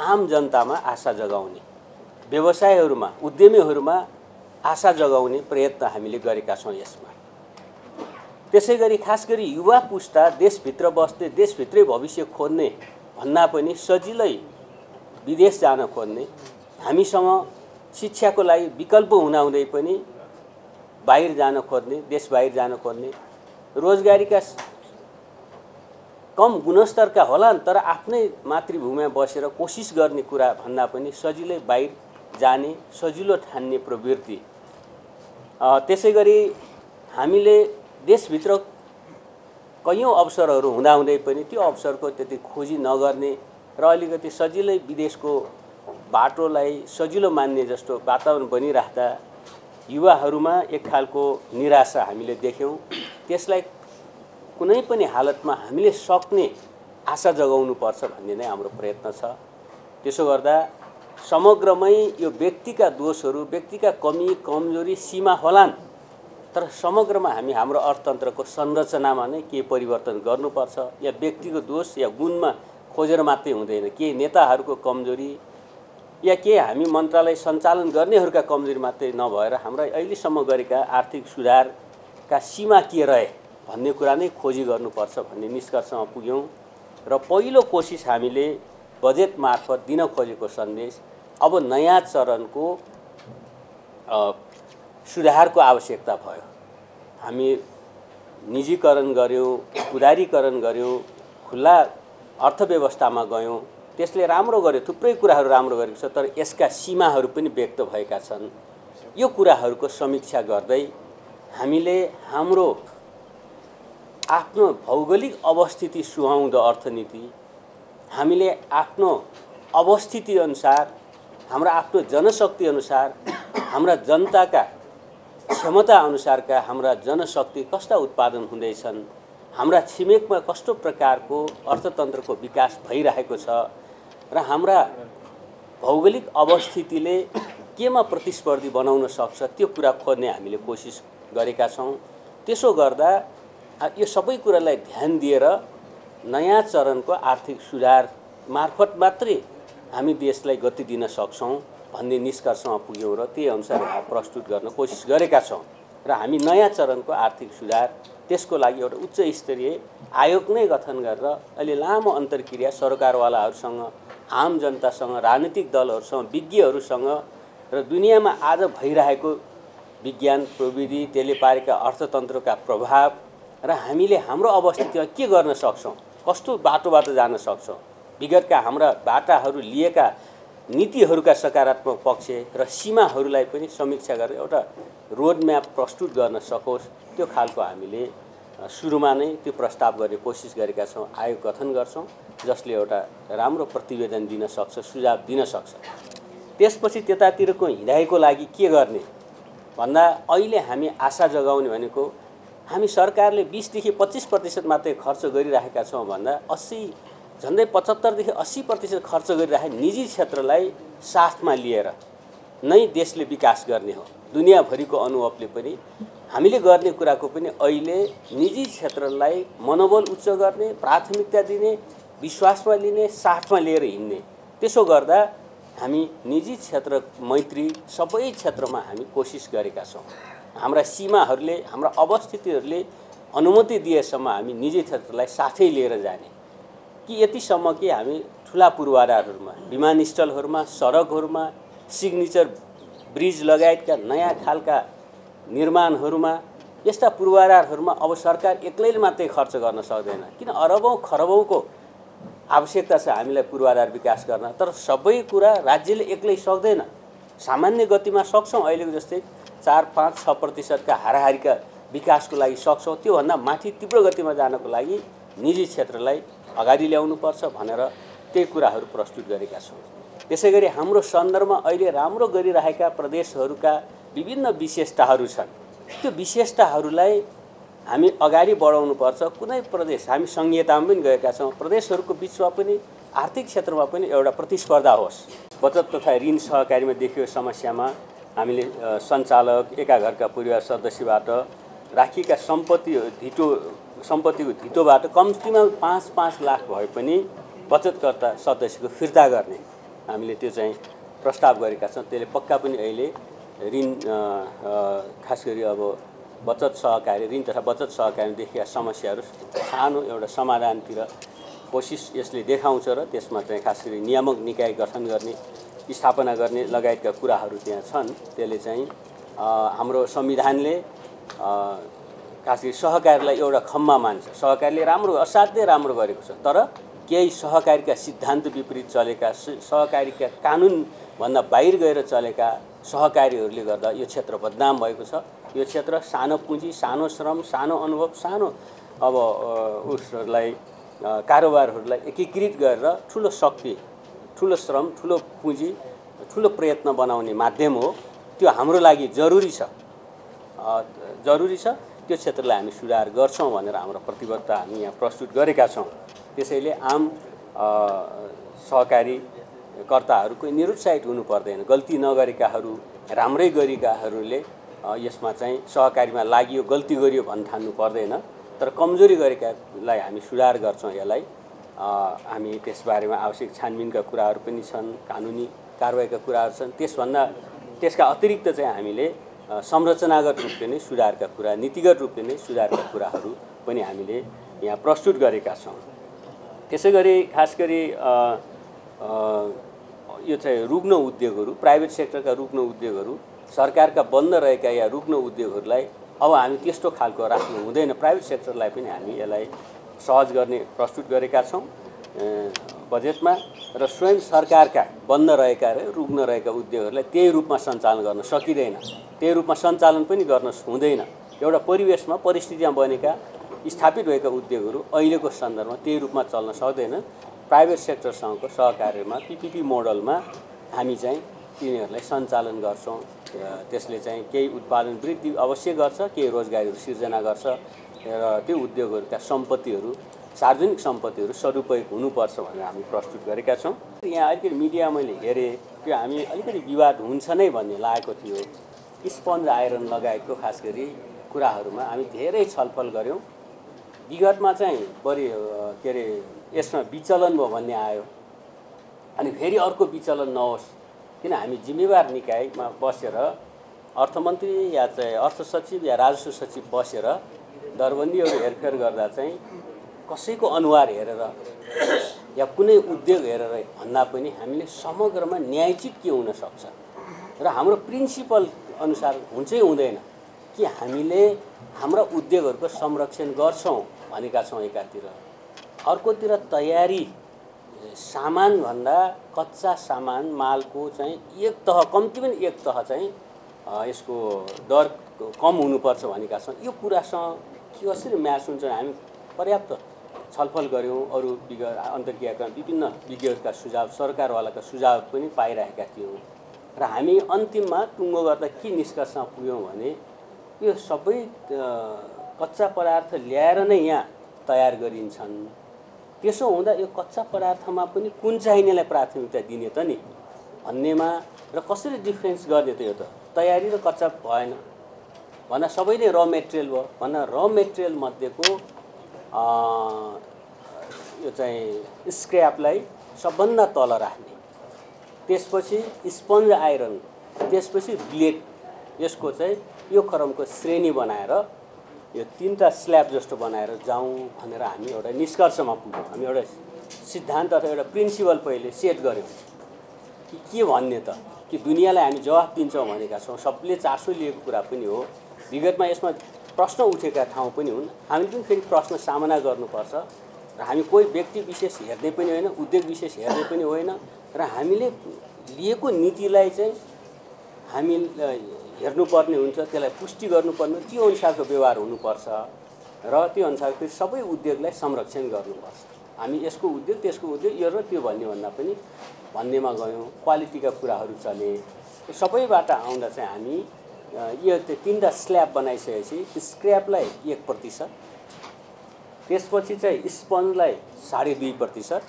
आम जनतामा आशा जगाउने व्यवसायहरूमा उद्यमीहरूमा आशा जगाउने प्रयत्न हामीले गरेका छौँ यसमा। त्यसै गरी खास गरी युवा पुस्ता देशभित्र बस्ने देशभित्रै भविष्य खोज्ने भन्दा पनि सजिलै विदेश जान खोज्ने हामीसँग शिक्षाको लागि विकल्प हुँदाहुँदै पनि बाहिर जान खोज्ने देश बाहिर जान खोज्ने रोजगारीका कम गुणस्तरका होलान् तर आफ्नै मातृभूमिमा बसेर कोसिस गर्ने कुरा भन्दा पनि सजिलै बाहिर जाने सजिलो ठान्ने प्रवृत्ति। त्यसै गरी हामीले देशभित्र कैयौँ अवसरहरू हुँदाहुँदै पनि त्यो अवसरको त्यति खोजी नगर्ने र अलिकति सजिलै विदेशको बाटोलाई सजिलो मान्ने जस्तो वातावरण बनिराख्दा युवाहरूमा एक खालको निराशा हामीले देख्यौँ। त्यसलाई कुनै पनि हालतमा हामीले सक्ने आशा जगाउनुपर्छ भन्ने नै हाम्रो प्रयत्न छ। त्यसो गर्दा समग्रमै यो व्यक्तिका दोषहरू व्यक्तिका कमी कमजोरी सीमा होलान् तर समग्रमा हामी हाम्रो अर्थतन्त्रको संरचनामा नै के परिवर्तन गर्नुपर्छ या व्यक्तिको दोष या गुणमा खोजेर मात्रै हुँदैन। के नेताहरूको कमजोरी या के हामी मन्त्रालय सञ्चालन गर्नेहरूका कमजोरी मात्रै नभएर हाम्रा अहिलेसम्म गरेका आर्थिक सुधारका सीमा के रहे? भन्ने कुरा नै खोजी गर्नुपर्छ भन्ने निष्कर्षमा पुग्यौँ। र पहिलो कोसिस हामीले बजेट मार्फत दिन खोजेको सन्देश अब नयाँ चरणको सुधारको आवश्यकता भयो। हामी निजीकरण गऱ्यौँ उदारीकरण गऱ्यौँ खुल्ला अर्थव्यवस्थामा गयौँ। त्यसले राम्रो गर्यो थुप्रै कुराहरू राम्रो गरेको छ तर यसका सीमाहरू पनि व्यक्त भएका छन्। यो कुराहरूको समीक्षा गर्दै हामीले हाम्रो आफ्नो भौगोलिक अवस्थिति सुहाउँदो अर्थनीति हामीले आफ्नो अवस्थिति अनुसार हाम्रो आफ्नो जनशक्ति अनुसार हाम्रा जनताका क्षमता अनुसारका हाम्रा जनशक्ति कस्ता उत्पादन हुँदैछन् हाम्रा छिमेकमा कस्तो प्रकारको अर्थतन्त्रको विकास भइरहेको छ र हाम्रा भौगोलिक अवस्थितिले केमा प्रतिस्पर्धी बनाउन सक्छ त्यो कुरा खोज्ने हामीले कोसिस गरेका छौँ। त्यसो गर्दा यो सबै कुरालाई ध्यान दिएर नयाँ चरणको आर्थिक सुधार मार्फत मात्रै हामी देशलाई गति दिन सक्छौँ भन्ने निष्कर्षमा पुग्यौँ र त्यही अनुसार प्रस्तुत गर्न कोसिस गरेका छौँ र हामी नयाँ चरणको आर्थिक सुधार त्यसको लागि एउटा उच्च स्तरीय आयोग नै गठन गरेर अहिले लामो अन्तर्क्रिया सरकारवालाहरूसँग आम जनतासँग राजनीतिक दलहरूसँग विज्ञहरूसँग र दुनियाँमा आज भइरहेको विज्ञान प्रविधि त्यसले पारेका अर्थतन्त्रका प्रभाव र हामीले हाम्रो अवस्थितिमा के गर्न सक्छौँ? कस्तो बाटोबाट जान सक्छौँ? विगतका हाम्रा बाटाहरू लिएका नीतिहरूका सकारात्मक पक्ष र सीमाहरूलाई पनि समीक्षा गरेर एउटा रोडम्याप प्रस्तुत गर्न सकोस्। त्यो खालको हामीले सुरुमा नै त्यो प्रस्ताव गर्ने कोसिस गरेका छौँ आयोग गठन गर्छौँ जसले एउटा राम्रो प्रतिवेदन दिन सक्छ सुझाव दिन सक्छ। त्यसपछि त्यतातिरको हिँडाइको लागि के गर्ने? भन्दा अहिले हामी आशा जगाउने भनेको हामी सरकारले बिसदेखि पच्चिस प्रतिशत मात्रै खर्च गरिरहेका छौँ भन्दा अस्सी झन्डै पचहत्तरदेखि अस्सी प्रतिशत खर्च गरिरहे निजी क्षेत्रलाई साथमा लिएर नै देशले विकास गर्ने हो। दुनियाँभरिको अनुभवले पनि हामीले गर्ने कुराको पनि अहिले निजी क्षेत्रलाई मनोबल उच्च गर्ने प्राथमिकता दिने विश्वासमा लिने साथमा लिएर हिँड्ने। त्यसो गर्दा हामी निजी क्षेत्र मैत्री सबै क्षेत्रमा हामी कोसिस गरेका छौँ। हाम्रा सीमाहरूले हाम्रा अवस्थितिहरूले अनुमति दिएसम्म हामी निजी क्षेत्रलाई साथै लिएर जाने। कि यतिसम्म कि हामी ठुला पूर्वाधारहरूमा विमानस्थलहरूमा सडकहरूमा सिग्नेचर ब्रिज लगायतका नयाँ खालका निर्माणहरूमा यस्ता पूर्वाधारहरूमा अब सरकार एक्लैले मात्रै खर्च गर्न सक्दैन। किन अरबौँ खरबौँको आवश्यकता छ हामीलाई पूर्वाधार विकास गर्न तर सबै कुरा राज्यले एक्लै सक्दैन। सामान्य गतिमा सक्छौँ अहिलेको जस्तै चार पाँच छ प्रतिशतका हाराहारीका विकासको लागि सक्छौँ। त्योभन्दा माथि तीव्र गतिमा जानको लागि निजी क्षेत्रलाई अगाडि ल्याउनुपर्छ भनेर त्यही कुराहरू प्रस्तुत गरेका छौँ। त्यसै गरी हाम्रो सन्दर्भमा अहिले राम्रो गरिरहेका प्रदेशहरूका विभिन्न विशेषताहरू छन्। त्यो विशेषताहरूलाई हामी अगाडि बढाउनुपर्छ कुनै प्रदेश हामी सङ्घीयतामा पनि गएका छौँ। प्रदेशहरूको बिचमा पनि आर्थिक क्षेत्रमा पनि एउटा प्रतिस्पर्धा होस्। बचत तथा ऋण सहकारीमा देखियो समस्यामा हामीले सञ्चालक एका घरका परिवार सदस्यबाट राखिएका सम्पत्ति धिटो सम्पत्तिको धितोबाट कम्तीमा पाँच पाँच लाख भए पनि बचतकर्ता सदस्यको फिर्ता गर्ने हामीले त्यो चाहिँ प्रस्ताव गरेका छौँ। त्यसले पक्का पनि अहिले ऋण खास गरी अब बचत सहकारी ऋण तथा बचत सहकारीमा देखिएका समस्याहरू सानो एउटा समाधानतिर कोसिस यसले देखाउँछ र त्यसमा चाहिँ खास गरी नियामक निकाय गठन गर्ने स्थापना गर्ने लगायतका कुराहरू त्यहाँ छन्। त्यसले चाहिँ हाम्रो संविधानले खास गरी सहकारीलाई एउटा खम्मा मान्छ। सहकारीले राम्रो असाध्यै राम्रो गरेको छ। तर केही सहकारीका सिद्धान्त विपरीत चलेका सहकारीका कानुनभन्दा बाहिर गएर चलेका सहकारीहरूले गर्दा यो क्षेत्र बदनाम भएको छ। यो क्षेत्र सानो पुँजी सानो श्रम सानो अनुभव सानो अब उसहरूलाई कारोबारहरूलाई एकीकृत गरेर ठुलो शक्ति ठुलो श्रम ठुलो पुँजी ठुलो प्रयत्न बनाउने माध्यम हो। त्यो हाम्रो लागि जरुरी छ। जरुरी छ। त्यो क्षेत्रलाई हामी सुधार गर्छौँ भनेर हाम्रो प्रतिबद्धता हामी यहाँ प्रस्तुत गरेका छौँ। त्यसैले आम अ, सहकारी कर्ताहरूको निरुत्साहित हुनु पर्दैन। गल्ती नगरेकाहरू राम्रै गरेकाहरूले यसमा चाहिँ सहकारीमा लागियो गल्ती गरियो भन्ने ठान्नु पर्दैन। तर कमजोरी गरेकालाई हामी सुधार गर्छौँ यसलाई। हामी त्यसबारेमा आवश्यक छानबिनका कुराहरू पनि छन् कानुनी कारवाहीका कुराहरू छन्। त्यसभन्दा त्यसका अतिरिक्त चाहिँ हामीले संरचनागत रूपले नै सुधारका कुरा नीतिगत रूपले नै सुधारका कुराहरू पनि हामीले यहाँ प्रस्तुत गरेका छौँ। त्यसै गरी खास गरी यो चाहिँ रुग्न उद्योगहरू प्राइभेट सेक्टरका रुग्न उद्योगहरू सरकारका बन्द रहेका या रुग्न उद्योगहरूलाई अब हामी त्यस्तो खालको राख्नु हुँदैन। प्राइभेट सेक्टरलाई पनि हामी यसलाई सहज गर्ने प्रस्तुत गरेका छौँ बजेटमा र स्वयं सरकारका बन्द रहेका र रुग्न रहेका उद्योगहरूलाई त्यही रूपमा सञ्चालन गर्न सकिँदैन। त्यही रूपमा सञ्चालन पनि गर्न हुँदैन। एउटा परिवेशमा परिस्थितिमा बनेका स्थापित भएका उद्योगहरू अहिलेको सन्दर्भमा त्यही रूपमा चल्न सक्दैन। प्राइभेट सेक्टरसँगको सहकार्यमा पिपिपी मोडलमा हामी चाहिँ तिनीहरूलाई सञ्चालन गर्छौँ। त्यसले चाहिँ केही उत्पादन वृद्धि अवश्य गर्छ केही रोजगारीहरू सिर्जना गर्छ र त्यो उद्योगहरूका सम्पत्तिहरू सार्वजनिक सम्पत्तिहरू सदुपयोग हुनुपर्छ भनेर हामी प्रस्तुत गरेका छौँ। यहाँ अलिकति मिडिया मैले हेरेँ त्यो हामी अलिकति विवाद हुन्छ नै भन्ने लागेको थियो। स्पन्ज आइरन लगायतको खास गरी कुराहरूमा हामी धेरै छलफल गऱ्यौँ। विगतमा चाहिँ बढी के अरे यसमा विचलन भयो भन्ने आयो। अनि फेरि अर्को विचलन नहोस्। किन हामी जिम्मेवार निकायमा बसेर अर्थमन्त्री या चाहिँ अर्थ सचिव या राजस्व सचिव बसेर दरबन्दीहरू हेरफेर गर्दा चाहिँ कसैको अनुहार हेरेर या कुनै उद्योग हेरेर भन्दा पनि हामीले समग्रमा न्यायचित के हुनसक्छ र हाम्रो प्रिन्सिपल अनुसार हुन्छै हुँदैन कि हामीले हाम्रा उद्योगहरूको संरक्षण गर्छौँ भनेका छौँ एकातिर। अर्कोतिर तयारी सामानभन्दा कच्चा सामान मालको चाहिँ एक तह कम्ती पनि एक तह चाहिँ यसको दर कम हुनुपर्छ भनेका छौँ यो कुरासँग कसरी म्याच हुन्छ हामी पर्याप्त छलफल गऱ्यौँ। अरू विज्ञ अन्तर्क्रियाका विभिन्न विज्ञहरूका सुझाव सरकारवालाका सुझाव पनि पाइरहेका थियौँ। र हामी अन्तिममा टुङ्गो गर्दा के निष्कर्षमा पुग्यौँ भने यो सबै कच्चा पदार्थ ल्याएर नै यहाँ तयार गरिन्छन्। त्यसो हुँदा यो कच्चा पदार्थमा पनि कुन चाहिनेलाई प्राथमिकता दिने त नि? भन्नेमा र कसरी डिफ्रेन्स गर्ने त यो त? तयारी र कच्चा भएन। भन्दा सबै नै र मेटेरियल भयो। भन्दा र मेटेरियल मध्येको यो चाहिँ स्क्रैपलाई सबभन्दा तल राख्ने। त्यसपछि स्पन्ज आइरन त्यसपछि ब्लेड यसको चाहिँ यो क्रमको श्रेणी बनाएर यो तिनवटा स्ल्याब जस्तो बनाएर जाउँ भनेर हामी एउटा निष्कर्षमा पुग्यौँ। हामी एउटा सिद्धान्त अथवा एउटा प्रिन्सिपल पहिले सेट गऱ्यौँ कि के भन्ने त? कि दुनियाँलाई हामी जवाफ दिन्छौँ भनेका छौँ। सबले चासो लिएको कुरा पनि हो। विगतमा यसमा प्रश्न उठेका ठाउँ पनि हुन्। हामीले पनि फेरि प्रश्न सामना गर्नुपर्छ र हामी कोही व्यक्ति विशेष हेर्ने पनि होइन उद्योग विशेष हेर्ने पनि होइन र हामीले लिएको नीतिलाई चाहिँ हामी हेर्नुपर्ने हुन्छ त्यसलाई पुष्टि गर्नुपर्ने त्यो अनुसारको व्यवहार हुनुपर्छ र त्यो अनुसार फेरि सबै उद्योगलाई संरक्षण गर्नुपर्छ। हामी यसको उद्योग त्यसको उद्योग यो र त्यो भन्ने भन्दा पनि भन्नेमा गयौँ क्वालिटीका कुराहरू चले सबैबाट आउँदा चाहिँ हामी यो त्यो तिनवटा स्ल्याब बनाइसकेपछि स्क्रैपलाई एक प्रतिशत त्यसपछि चाहिँ स्पन्जलाई साढे दुई प्रतिशत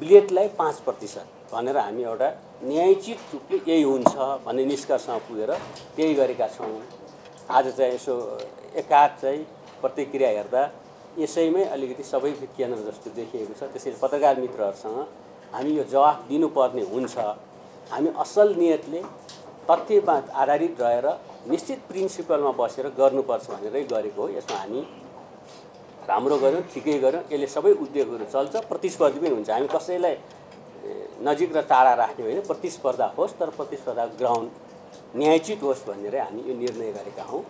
ब्लेडलाई पाँच प्रतिशत भनेर हामी एउटा न्यायचित रूपले यही हुन्छ भन्ने निष्कर्षमा पुगेर त्यही गरेका छौँ। आज चाहिँ यसो एकाध चाहिँ प्रतिक्रिया हेर्दा यसैमै अलिकति सबै केन्द्र जस्तो देखिएको छ। त्यसैले पत्रकार मित्रहरूसँग हामी यो जवाफ दिनुपर्ने हुन्छ। हामी असल नियतले तथ्यमा आधारित रहेर निश्चित प्रिन्सिपलमा बसेर गर्नुपर्छ भनेरै गरेको हो। यसमा हामी राम्रो गऱ्यौँ ठिकै गऱ्यौँ। यसले सबै उद्योगहरू चल्छ प्रतिस्पर्धी पनि हुन्छ। हामी कसैलाई नजिक र टाढा राख्ने होइन प्रतिस्पर्धा होस् तर प्रतिस्पर्धा ग्राउन्ड न्यायोचित होस् भनेरै हामी यो निर्णय गरेका हौँ।